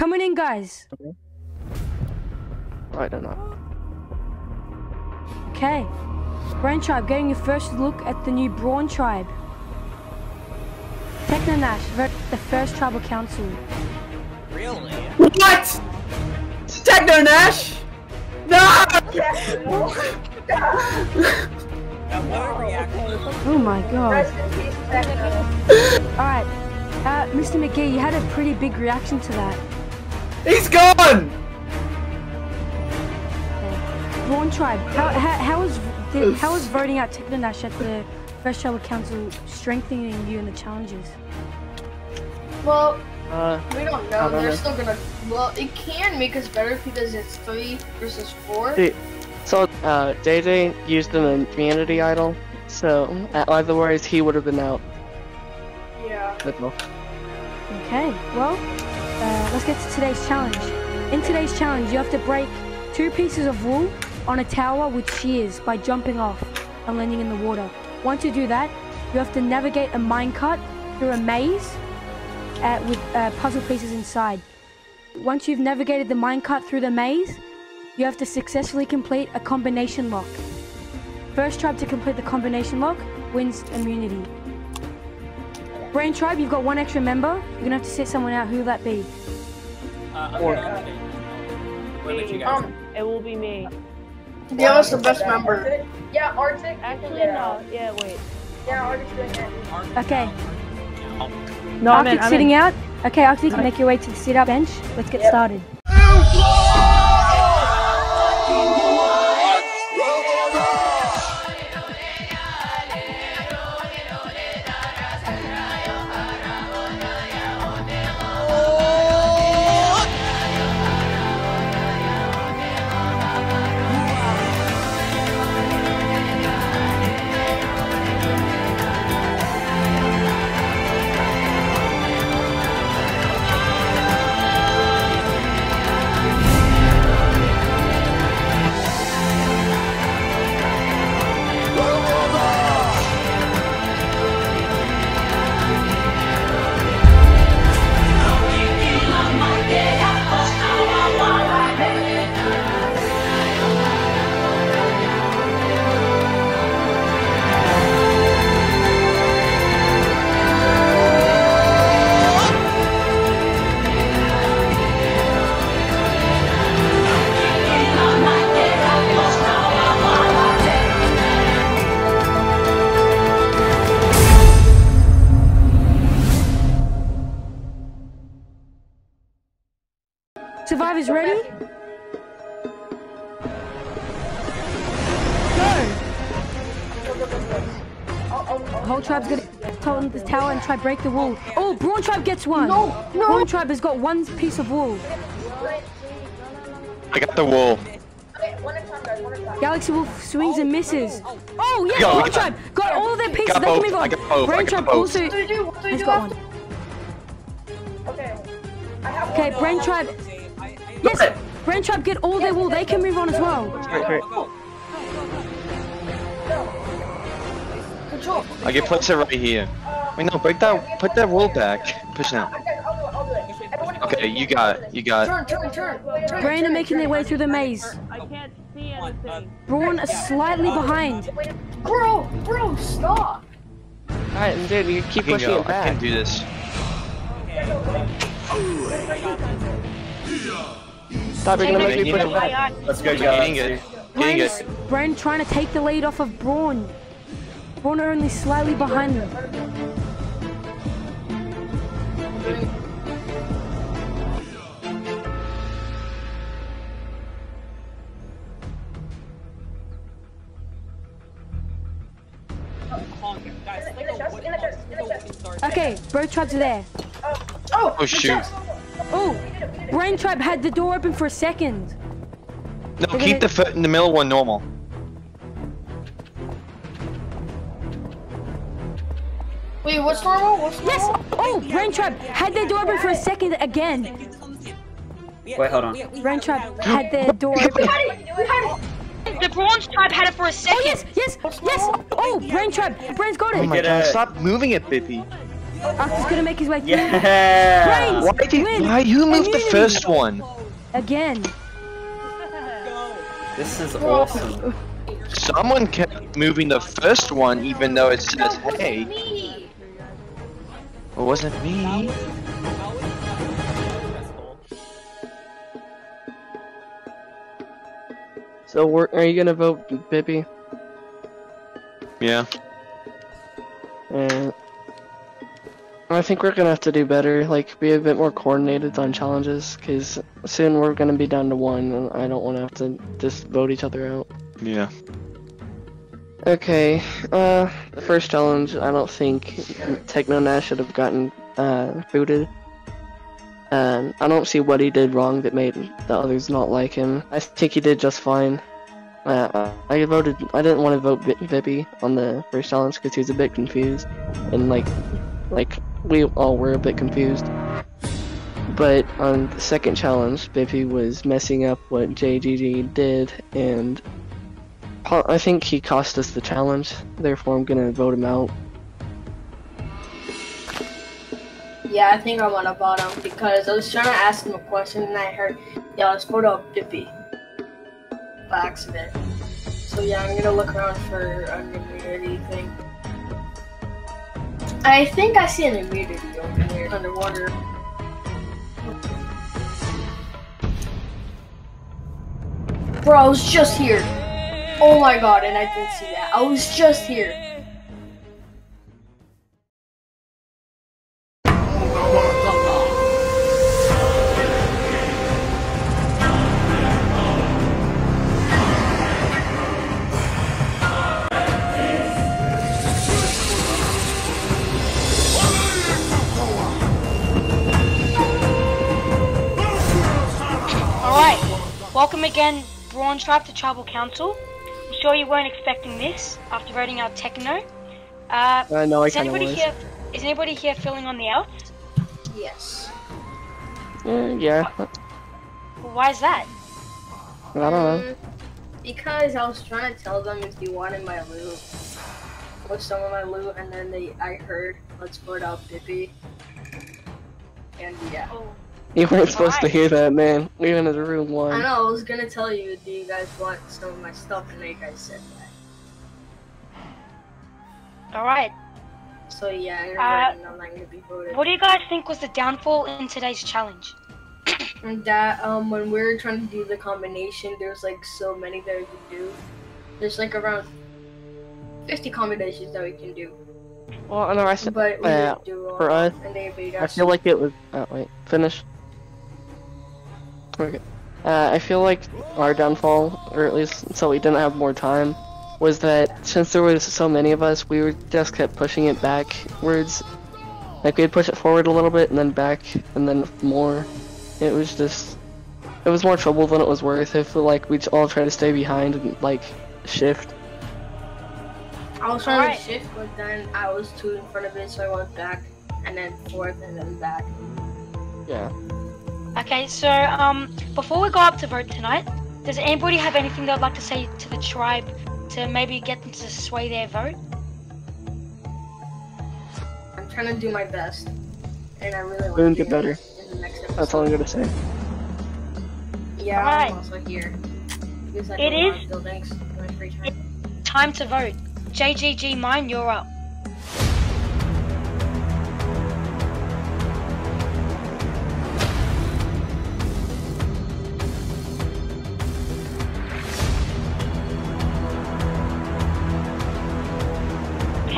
Coming in, guys. I don't know. Okay. Brain Tribe getting your first look at the new Brawn Tribe. Technonash, vote the first tribal council. Really? What? Techno Nash? No! Now, what? Oh my god. Rest in peace, Techno. Alright. Uh, Mr. McGee, you had a pretty big reaction to that. He's gone! Brawn Tribe, how, how, how, was, the, how was voting out Technonash at the first tribal council strengthening you in the challenges? Well, Uh, we don't know. don't They're know. still gonna. Well, it can make us better because it's three versus four. So uh, JJ used an immunity idol, so uh, otherwise he would have been out. Yeah. Okay, well, uh, let's get to today's challenge. In today's challenge, you have to break two pieces of wool on a tower with shears by jumping off and landing in the water. Once you do that, you have to navigate a minecart through a maze uh, with uh, puzzle pieces inside. Once you've navigated the minecart through the maze, you have to successfully complete a combination lock. First tribe to complete the combination lock wins immunity. Brain Tribe, you've got one extra member. You're gonna have to sit someone out. Who will that be? Uh, Or- okay. We'll you guys. Um, It will be me. yeah, was the best member. Yeah, Arctic. Actually, yeah. no. Yeah, wait. Yeah, Arctic's doing it. Okay. No, I'm in. Arctic I'm sitting in. out. Okay, Arctic, make your way to the sit-up bench. Let's get Yep. started. Survivors ready? The whole tribe's gonna hold the tower and try break the wall. Oh, Brawn Tribe gets one. No, no. Brawn Tribe has got one piece of wall. I got the wool. Okay, one at a time, guys. One at a time. Galaxy Wolf swings and misses. Oh yes, Go, Brawn we Tribe got all of their pieces. got They can move on. I got both, I Brain got Tribe both. also What do you do? What do you has do got one. Okay. I have Okay, one. Brain Tribe. I, I, Yes, Brain Tribe get all their wool. They can move on as well. Great, great. Control. Okay, place it right here. Wait, no, break that, put that wool back. Push now. Okay, I'll do it. I'll do it. Everyone Okay, you got it, you got it. Turn, turn, turn. turn. Brain are making their way through the maze. I can't see anything. Brawn are slightly behind. Bro, bro, stop. Alright, dude, you keep pushing go, it I back. can do this. Stop, you're gonna make me You push know- it back. Let's go, Getting guys. it, getting Brain's, it. Brain trying to take the lead off of Brawn. Brawn are only slightly behind them. calm down, guys. It's like In the a chest, wooden in the house. chest, in It's the a chest. wooden stars. Okay, both tribes are there. Oh, Oh shoot. Oh, Brain Tribe had the door open for a second. No, They're keep gonna- the foot in the middle one normal. wait, what's normal? What's Yes. normal? Oh, Brain Tribe had the door open for a second again. Wait, hold on. Brain Tribe had the door open. The bronze tribe had it for a oh, second. Oh second. yes, yes, yes. Oh, Brain Tribe, Brain's got Oh it. my god, stop moving it, Bippy. Arthur's gonna make his way through. Yeah. Brains! Why did Win! why who moved the first one? Again. This is awesome. Someone kept moving the first one even though it says hey. Me. It wasn't me. So we're, are you gonna vote Bippy? Yeah. And I think we're gonna have to do better, like be a bit more coordinated on challenges, cause soon we're gonna be down to one, and I don't want to have to just vote each other out. Yeah. Okay, uh, the first challenge, I don't think Techno Nash should have gotten uh, booted. Um, I don't see what he did wrong that made the others not like him. I think he did just fine. Uh, I voted. I didn't want to vote Vi- Vippy on the first challenge because he was a bit confused, and like, like we all were a bit confused. But on the second challenge, Bippy was messing up what JGG did, and I think he cost us the challenge. Therefore, I'm gonna vote him out. Yeah, I think I'm on the bottom because I was trying to ask him a question and I heard, yeah, let's photo up Bippy by accident. So yeah, I'm gonna look around for um, an immunity thing. I think I see an immunity over there underwater. Bro, I was just here. Oh my god, and I didn't see that. I was just here. Again, Brawn Tribe to Tribal Council. I'm sure you weren't expecting this after voting out Techno. Uh, I know I is anybody was. here? Is anybody here filling on the outs? Yes. Uh, yeah, Why is that? I don't know. Um, Because I was trying to tell them if you wanted my loot, with some of my loot, and then they, I heard, let's vote out Bippy. And yeah. Oh, You weren't supposed to hear that, man. We went into room one. I one. know, I was gonna tell you, do you guys want some of my stuff, and then you guys said that. alright. So yeah, I Uh, I'm not gonna be voted. What do you guys think was the downfall in today's challenge? That, um, when we were trying to do the combination, there's like so many that we can do. There's like around 50 combinations that we can do. Well, no, I said But we uh, didn't do all for us, and they I feel like it was. Oh wait, finish. Okay. Uh, I feel like our downfall, or at least so we didn't have more time, was that since there was so many of us, we were just kept pushing it backwards. Like we'd push it forward a little bit and then back and then more. It was just, it was more trouble than it was worth. I feel like we'd all try to stay behind and like shift. I was trying Alright. to shift, but then I was two in front of it, so I went back, and then forth, and then back. Yeah. Okay, so um, before we go up to vote tonight, does anybody have anything they'd like to say to the tribe to maybe get them to sway their vote? I'm trying to do my best, and I really want Boone, to get better. in the next episode. That's all I'm gonna say. Yeah, Alright. I'm also here. Because I It do a lot is- of buildings in my free time. Time to vote. JGG mine, you're up.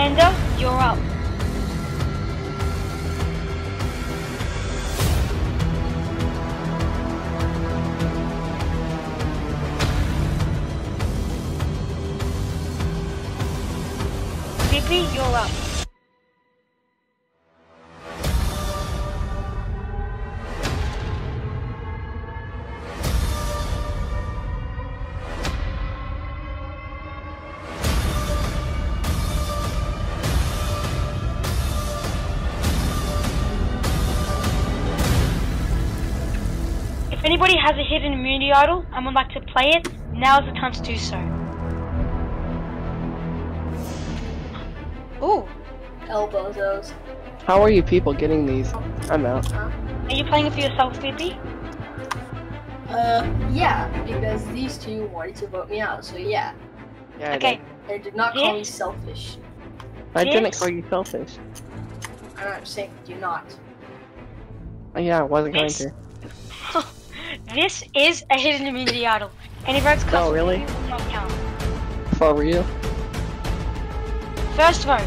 Panda, you're up. Bippy, you're up. Anybody has a hidden immunity idol and would like to play it, now is the time to do so. Ooh, Elbows those. How are you people getting these? I'm out. Are you playing it for yourself, Bippy? Uh, yeah, because these two wanted to vote me out, so yeah. Yeah, I Okay. did. They did not call me selfish. I didn't call you selfish. I'm not saying do not. Oh, yeah, I wasn't going to. This is a hidden immunity idol. Any votes oh, cast Oh, really? will not count. For real? First vote.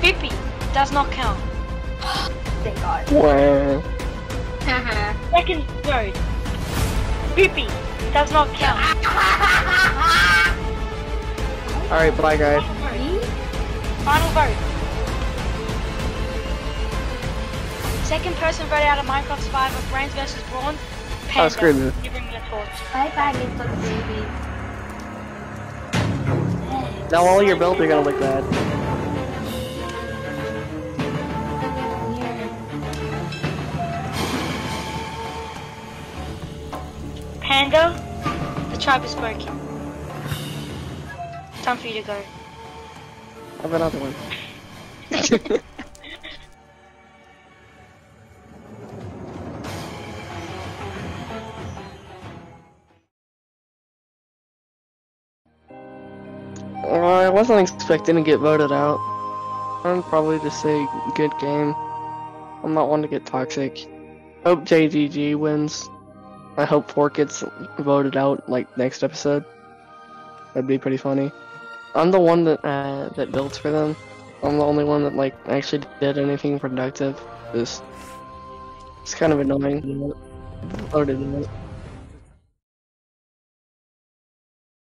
Bippy does not count. Thank God. Wow. Second vote. Bippy does not count. Alright, bye guys. Final vote. Second person voted out of Minecraft Survivor, Brains versus Brawn. Panda. Oh, screw this. You bring me a torch. Bye bye, little baby. Now all your builds are gonna look bad. Panda, the tribe is spoken. Time for you to go. have another one. wasn't expecting to get voted out. I'd probably just say good game. I'm not one to get toxic. Hope JGG wins. I hope Fork gets voted out like next episode. That'd be pretty funny. I'm the one that uh, that builds for them. I'm the only one that like actually did anything productive. It's it's kind of annoying. Voted.